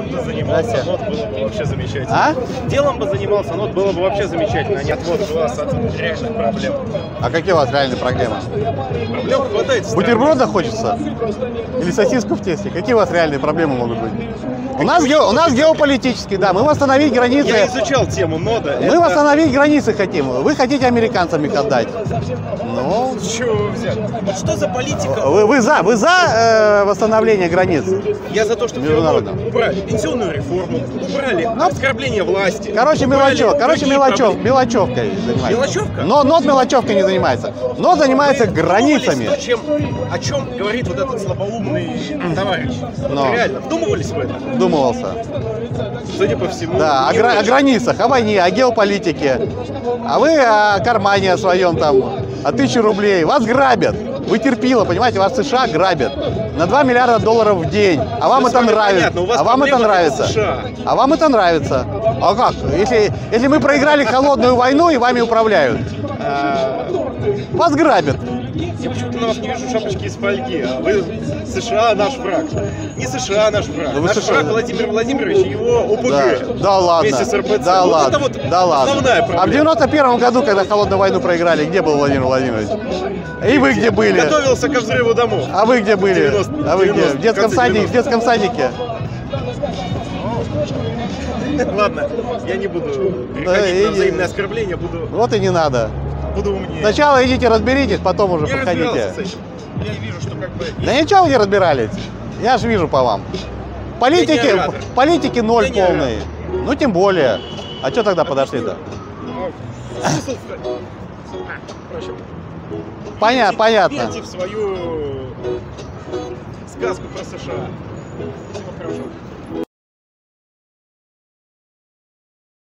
делом бы занимался, Здрасте. нот было бы вообще замечательно. А? Делом бы занимался, нот было бы вообще замечательно, а не отвод глаз от реальных проблем. А какие у вас реальные проблемы? Проблем хватает. Бутерброда хочется? Или сосиску в тесте? Какие у вас реальные проблемы могут быть? У нас, ге- у нас геополитический, да. Мы восстановить Я границы. изучал тему нода. Мы Это- восстановить границы хотим. Вы хотите американцам их отдать. Ну, С чего вы взяли? Вот что за политика? вы, вы за, вы за э, восстановление границ? Я за то, чтобы Международно. убрали пенсионную реформу, убрали оскорбление власти. Короче, мелочев, короче, мелочев, мелочевкой занимается. Мелочевка? Но нот мелочевкой не занимается. Но занимается Вы границами. то, чем, о чем говорит вот этот слабоумный товарищ? Но. Реально, вдумывались в это? Вдумывался. Судя по всему, Да, о, гра- о границах, о войне, о геополитике. А вы о кармане о своем там, о тысяче рублей. Вас грабят. Вы терпило, понимаете, вас США грабят. На 2 миллиарда долларов в день. А вам это нравится. а вам это нравится. А вам это нравится. А как? Если, если мы проиграли холодную войну и вами управляют. А, Вас грабят. Я почему-то на вас не вижу шапочки из фольги, а вы США наш враг. Не США наш враг. Да наш США. враг Владимир Владимирович и его ОПГ. Да, да ладно. Вместе с РПЦ. Да Вот ладно. это вот да ладно. проблема. А в 91 году, когда холодную войну проиграли, где был Владимир Владимирович? И вы где были? Готовился к взрыву домов. А вы где были? 90, а вы где? 90, В детском садике? В 90. детском садике? Ладно, я не буду переходить Да, на взаимное оскорбление, буду, Вот и не надо. Буду умнее. Сначала идите разберитесь, потом уже я подходите. Я вижу, что как бы... Да ничего вы не разбирались. Я же вижу по вам. Политики, политики ноль Я полный. Ну тем более. А что тогда подошли-то? Ну, А, Короче, Поня- верьте- понятно. Верьте в свою сказку про США. Всего хорошего.